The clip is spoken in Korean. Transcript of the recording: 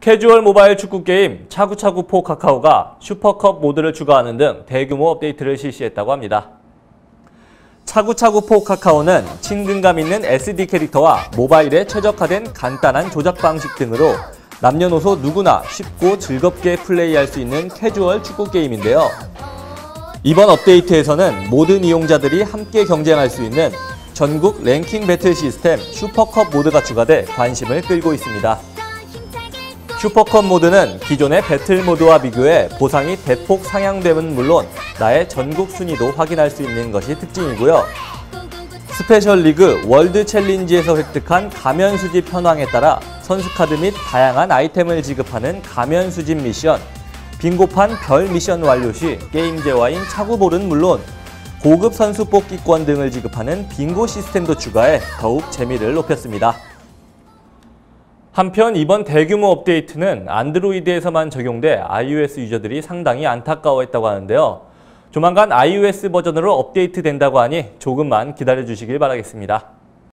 캐주얼 모바일 축구 게임 차구차구 for 카카오가 슈퍼컵 모드를 추가하는 등 대규모 업데이트를 실시했다고 합니다. 차구차구 for 카카오는 친근감 있는 SD 캐릭터와 모바일에 최적화된 간단한 조작 방식 등으로 남녀노소 누구나 쉽고 즐겁게 플레이할 수 있는 캐주얼 축구 게임인데요. 이번 업데이트에서는 모든 이용자들이 함께 경쟁할 수 있는 전국 랭킹 배틀 시스템 슈퍼컵 모드가 추가돼 관심을 끌고 있습니다. 슈퍼컵 모드는 기존의 배틀 모드와 비교해 보상이 대폭 상향됨은 물론 나의 전국 순위도 확인할 수 있는 것이 특징이고요. 스페셜 리그 월드 챌린지에서 획득한 가면 수집 현황에 따라 선수 카드 및 다양한 아이템을 지급하는 가면 수집 미션, 빙고판 별 미션 완료 시 게임 재화인 차구볼은 물론 고급 선수 뽑기권 등을 지급하는 빙고 시스템도 추가해 더욱 재미를 높였습니다. 한편 이번 대규모 업데이트는 안드로이드에서만 적용돼 iOS 유저들이 상당히 안타까워했다고 하는데요. 조만간 iOS 버전으로 업데이트 된다고 하니 조금만 기다려 주시길 바라겠습니다.